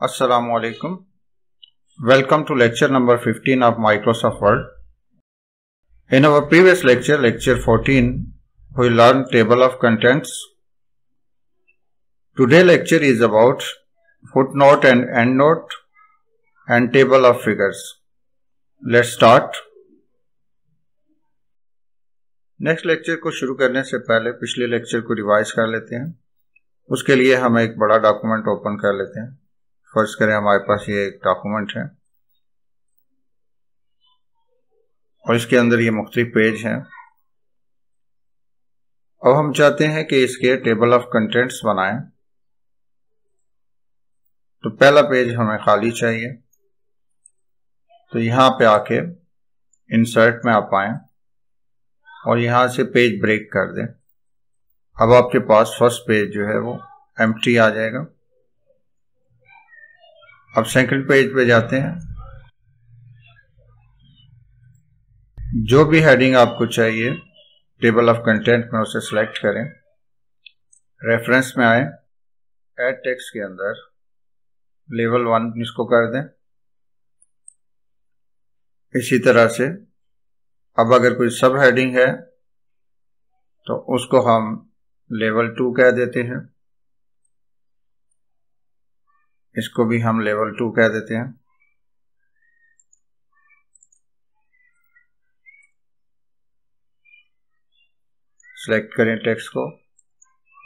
Assalamu alaikum. Welcome to lecture number 15 of Microsoft Word. In our previous lecture, lecture 14, we learned table of contents. Today lecture is about footnote and endnote and table of figures. Let's start. Next lecture को शुरू करने से पहले पिछले lecture को revise कर लेते हैं उसके लिए हम एक बड़ा डॉक्यूमेंट ओपन कर लेते हैं फ़र्ज़ करें हमारे पास ये एक डॉक्यूमेंट है। और इसके अंदर ये मुख्तलिफ़ पेज हैं। अब हम चाहते हैं कि इसके टेबल ऑफ़ कंटेंट्स बनाएँ। तो पहला पेज हमें खाली चाहिए। तो यहाँ पे आके इंसर्ट में आप आए और यहाँ से पेज ब्रेक कर दें। अब आपके पास फ़र्स्ट पेज जो है वो एम आ जाएगा। अब सेकंड पेज पे जाते हैं। जो भी हेडिंग आपको चाहिए टेबल ऑफ़ कंटेंट में उसे सिलेक्ट करें। रेफरेंस में आए। एड टेक्स्ट के अंदर। लेवल वन इसको कर दें। इसी तरह से। अब अगर कोई सब हेडिंग है तो उसको हम लेवल टू कह देते हैं। इसको भी हम लेवल टू कह देते हैं। सिलेक्ट करें टेक्स्ट को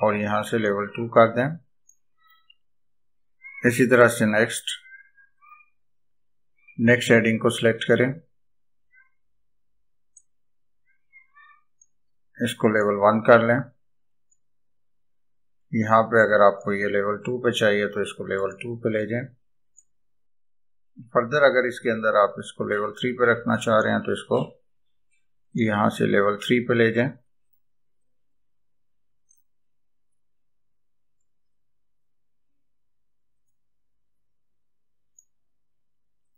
और यहाँ से लेवल टू कर दें। इसी तरह से नेक्स्ट नेक्स्ट हेडिंग को सिलेक्ट करें। इसको लेवल वन कर लें। यहाँ पे अगर आपको ये लेवल टू पे चाहिए तो इसको लेवल टू पे ले जाएँ। फर्दर अगर इसके अंदर आप इसको लेवल थ्री पे रखना चाह रहे हैं तो इसको यहाँ से लेवल थ्री पे ले जाएँ।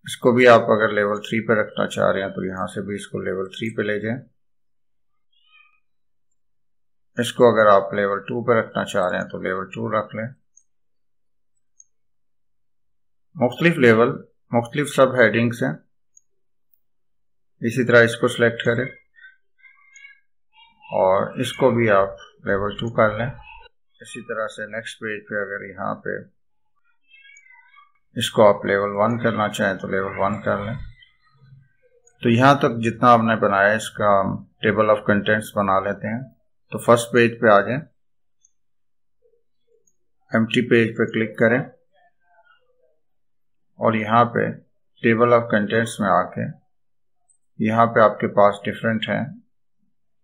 इसको भी आप अगर लेवल थ्री पे रखना चाह रहे हैं तो यहाँ से भी इसको लेवल थ्री पे ले जाएँ। इसको अगर आप लेवल टू पे रखना चाह रहे हैं तो लेवल टू रख लें। मुख्तलिफ़ लेवल, मुख्तलिफ़ सब हेडिंग्स हैं। इसी तरह इसको सिलेक्ट करें और इसको भी आप लेवल टू कर लें। इसी तरह से नेक्स्ट पेज पे अगर यहाँ पे इसको आप लेवल वन करना चाहें तो लेवल वन कर लें। तो यहाँ तक जितना आपने बनाया, इसका टेबल ऑफ़ कंटेंट्स बना लेते हैं। तो फ़र्स्ट पेज पे आ जाए। एम पेज पे क्लिक करें। और यहाँ पे टेबल ऑफ़ कंटेंट्स में आके यहाँ पे आपके पास डिफरेंट हैं।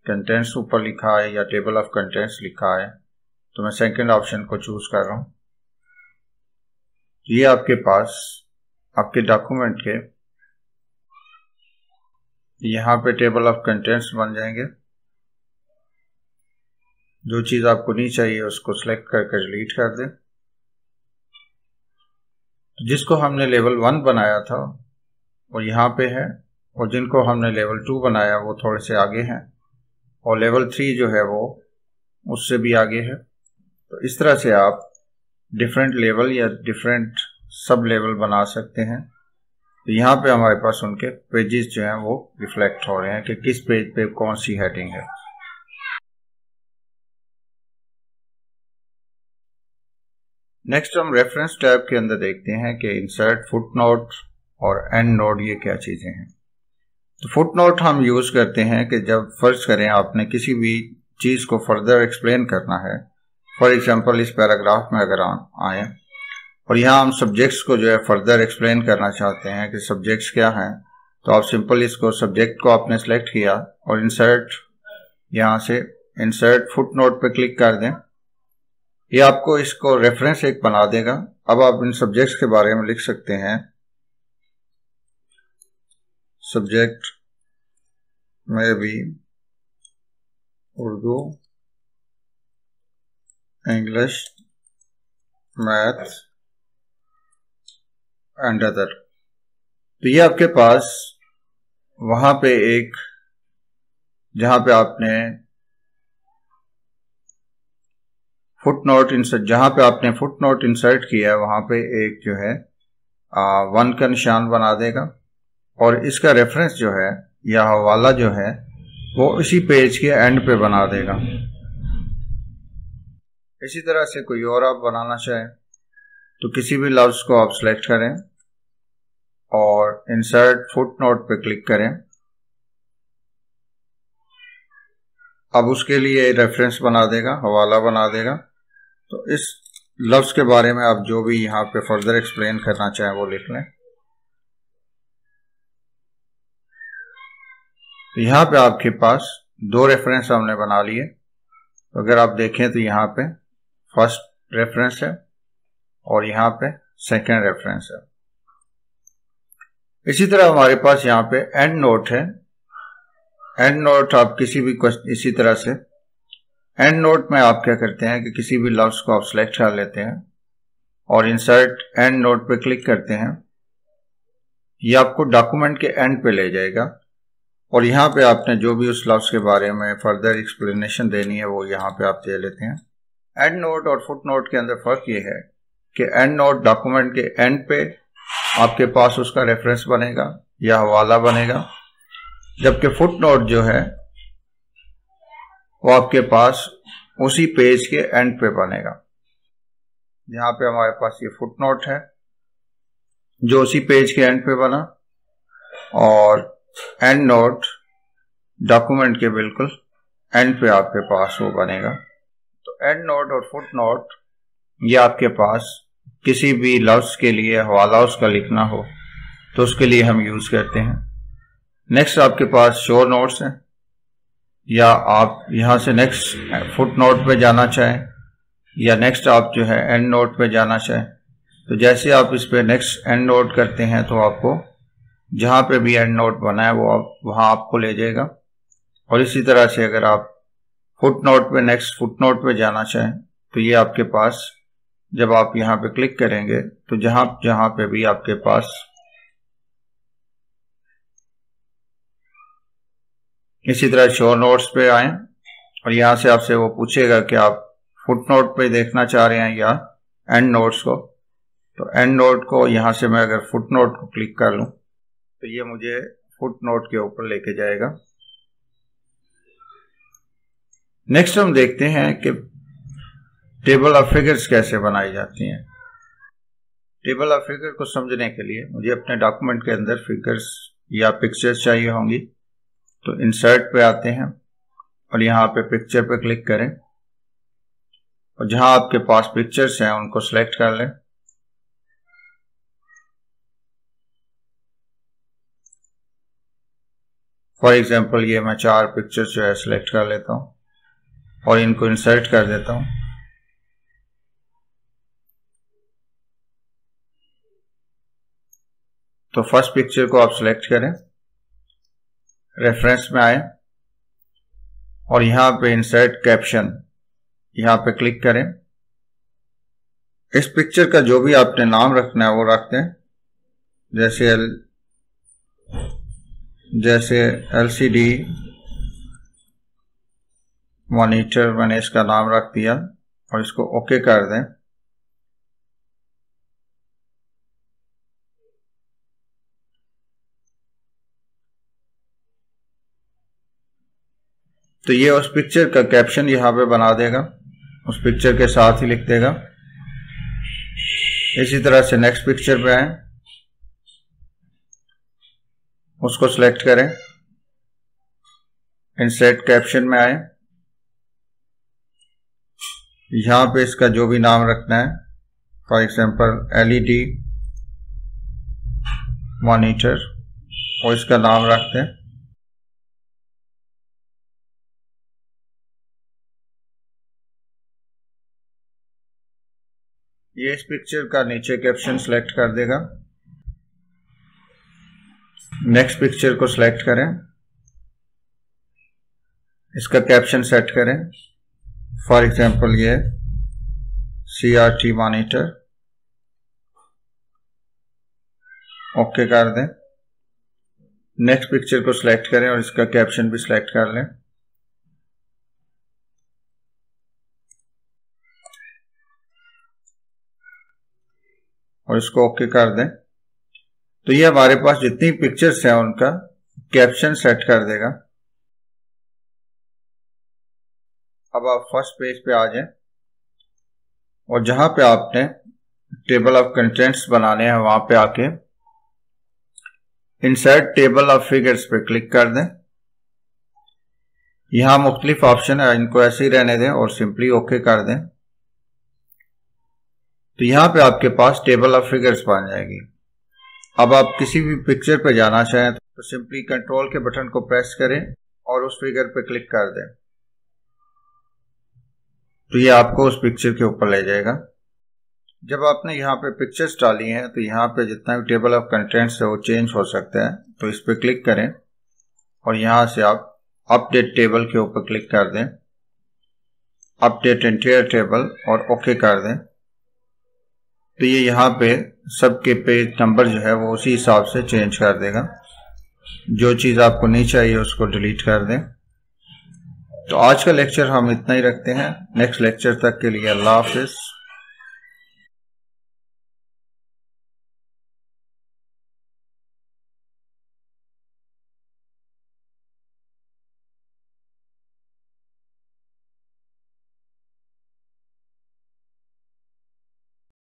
कंटेंट्स ऊपर लिखा है या टेबल ऑफ़ कंटेंट्स लिखा है। तो मैं सेकंड ऑप्शन को चूज़ कर रहा हूँ। ये आपके पास, आपके डॉक्यूमेंट के यहाँ पे टेबल ऑफ़ कंटेंट्स बन जाएँगे। जो चीज़ आपको नहीं चाहिए, उसको सिलेक्ट करके डिलीट कर दें। जिसको हमने लेवल वन बनाया था, वो यहाँ पे है, और जिनको हमने लेवल टू बनाया, वो थोड़े से आगे हैं। और लेवल थ्री जो है वो, उससे भी आगे है। तो इस तरह से आप डिफरेंट लेवल या डिफरेंट सब लेवल बना सकते हैं। तो यहाँ पे हमारे पास उनके पेजेस जो हैं, वो रिफ्लेक्ट हो रहे हैं कि किस पेज पे कौन सी हेडिंग है। नेक्स्ट हम रेफरेंस टैब के अंदर देखते हैं कि इंसर्ट फुट नोट और एंड नोट ये क्या चीज़ें हैं। तो फुट नोट हम यूज़ करते हैं कि जब फ़र्ज़ करें, आपने किसी भी चीज़ को फर्दर एक्सप्लेन करना है। फॉर एग्जांपल इस पैराग्राफ में अगर आए, और यहाँ हम सब्जेक्ट्स को जो है फर्दर एक्सप्लेन करना चाहते हैं कि सब्जेक्ट्स क्या हैं तो आप सिंपल इसको सब्जेक्ट को आपने सेलेक्ट किया और इंसर्ट यहाँ से इंसर्ट फुट नोट पर क्लिक कर दें। ये आपको इसको रेफरेंस एक बना देगा। अब आप इन सब्जेक्ट्स के बारे में लिख सकते हैं। सब्जेक्ट में भी Urdu English math and other तो ये आपके पास वहाँ पे एक, जहाँ पे आपने फुट नोट इंसर्ट जहाँ पे आपने फुट नोट इंसर्ट किया है वहाँ पे एक जो है आ, वन का निशान बना देगा। और इसका रेफरेंस जो है या हवाला जो है वो इसी पेज के एंड पे बना देगा। इसी तरह से कोई और आप बनाना चाहें तो किसी भी लफ्ज को आप सिलेक्ट करें और इंसर्ट फुट नोट पे क्लिक करें। अब उसके लिए रेफरेंस बना देगा हवाला बना देगा। तो इस लफ्ज के बारे में आप जो भी यहाँ पे फर्दर एक्सप्लेन करना चाहें वो लिख लें। तो यहाँ पे आपके पास दो रेफरेंस हमने बना लिए। तो अगर आप देखें तो यहाँ पे फ़र्स्ट रेफरेंस है और यहाँ पे सेकेंड रेफरेंस है। इसी तरह हमारे पास यहाँ पे एंड नोट है। एंड नोट आप किसी भी क्वेश्चन इसी तरह से एंड नोट में आप क्या करते हैं कि किसी भी लफ्ज को आप सिलेक्ट कर लेते हैं और इंसर्ट एंड नोट पे क्लिक करते हैं। ये आपको डॉक्यूमेंट के एंड पे ले जाएगा और यहाँ पे आपने जो भी उस लफ्ज के बारे में फर्दर एक्सप्लेनेशन देनी है वो यहाँ पे आप दे लेते हैं। एंड नोट और फुट नोट के अंदर फ़र्क ये है कि एंड नोट डॉक्यूमेंट के एंड पे आपके पास उसका रेफरेंस बनेगा या हवाला बनेगा, जबकि फुट नोट जो है वो आपके पास उसी पेज के एंड पे बनेगा। यहाँ पे हमारे पास ये फुट नोट है, जो उसी पेज के एंड पे बना। और एंड नोट डॉक्यूमेंट के बिल्कुल एंड पे आपके पास वो बनेगा। तो एंड नोट और फुट नोट ये आपके पास किसी भी लफ्ज के लिए हवाला उसका लिखना हो तो उसके लिए हम यूज़ करते हैं। नेक्स्ट आपके पास शो नोट्स हैं। या आप यहाँ से नेक्स्ट फुट नोट पे जाना चाहें, या नेक्स्ट आप जो है एंड नोट पे जाना चाहें तो जैसे आप इस पे नेक्स्ट एंड नोट करते हैं तो आपको जहाँ पे भी एंड नोट बना है, वो आप, वहाँ आपको ले जाएगा। और इसी तरह से अगर आप फुट नोट पे नेक्स्ट फुट नोट पे जाना चाहें तो ये आपके पास, जब आप यहाँ पे क्लिक करेंगे तो जहाँ जहाँ पे भी आपके पास इसी तरह शो नोट्स पे आए और यहाँ से आपसे वो पूछेगा कि आप फुट नोट पे देखना चाह रहे हैं या एंड नोट्स को तो एंड नोट को यहाँ से मैं अगर फुट नोट को क्लिक कर लूँ तो ये मुझे फुट नोट के ऊपर लेके जाएगा। नेक्स्ट हम देखते हैं कि टेबल ऑफ़ फिगर्स कैसे बनाई जाती हैं। टेबल ऑफ़ फिगर को समझने के लिए मुझे अपने डॉक्यूमेंट के अंदर फिगर्स या पिक्चर्स चाहिए होंगी। तो इंसर्ट पे आते हैं और यहाँ पे पिक्चर पे क्लिक करें। और जहाँ आपके पास पिक्चर्स हैं, उनको सेलेक्ट कर लें। फॉर एग्ज़ाम्पल ये मैं चार पिक्चर्स जो है सिलेक्ट कर लेता हूँ और इनको इंसर्ट कर देता हूँ। तो फ़र्स्ट पिक्चर को आप सिलेक्ट करें। रेफरेंस में आए और यहाँ पे इंसर्ट कैप्शन यहाँ पे क्लिक करें। इस पिक्चर का जो भी आपने नाम रखना है वो रख दें जैसे एल जैसे एलसीडी मॉनिटर मैंने इसका नाम रख दिया और इसको ओके कर दें। तो ये उस पिक्चर का कैप्शन यहाँ पे बना देगा। उस पिक्चर के साथ ही लिख देगा। इसी तरह से नेक्स्ट पिक्चर पे आए। उसको सिलेक्ट करें। इंसर्ट कैप्शन में आए। यहाँ पे इसका जो भी नाम रखना है फॉर एग्जांपल एलईडी मॉनिटर और इसका नाम रखते हैं। ये इस पिक्चर का नीचे कैप्शन सेलेक्ट कर देगा। नेक्स्ट पिक्चर को सिलेक्ट करें। इसका कैप्शन सेट करें। फॉर एग्जांपल ये C R T monitor okay कर दें। नेक्स्ट पिक्चर को सिलेक्ट करें और इसका कैप्शन भी सिलेक्ट कर लें। और इसको ओके कर दें। तो ये हमारे पास जितनी पिक्चर्स हैं उनका कैप्शन सेट कर देगा। अब आप फ़र्स्ट पेज पे आ जाएँ और जहाँ पे आपने टेबल ऑफ़ कंटेंट्स बनाने हैं, वहाँ पे आके इंसर्ट टेबल ऑफ़ फिगर्स पे क्लिक कर दें। यहाँ मुख्तलिफ़ ऑप्शन है, इनको ऐसे ही रहने दें और सिंपली ओके कर दें। तो यहाँ पे आपके पास टेबल ऑफ़ फिगर्स बन जाएगी। अब आप किसी भी पिक्चर पे जाना चाहें तो सिंपली कंट्रोल के बटन को प्रेस करें और उस फिगर पे क्लिक कर दें। तो ये आपको उस पिक्चर के ऊपर ले जाएगा। जब आपने यहाँ पे पिक्चर्स डाली हैं तो यहाँ पे जितना भी टेबल ऑफ़ कंटेंट्स है वो चेंज हो सकता है। तो इस पर क्लिक करें और यहाँ से आप अपडेट टेबल के ऊपर क्लिक कर दें। अपडेट इंटीरियर टेबल और ओके कर दें। तो ये यहाँ पे सबके पेज नंबर जो है वो उसी हिसाब से चेंज कर देगा। जो चीज़ आपको नहीं चाहिए उसको डिलीट कर दें। तो आज का लेक्चर हम इतना ही रखते हैं। नेक्स्ट लेक्चर तक के लिए अल्लाह हाफिज़।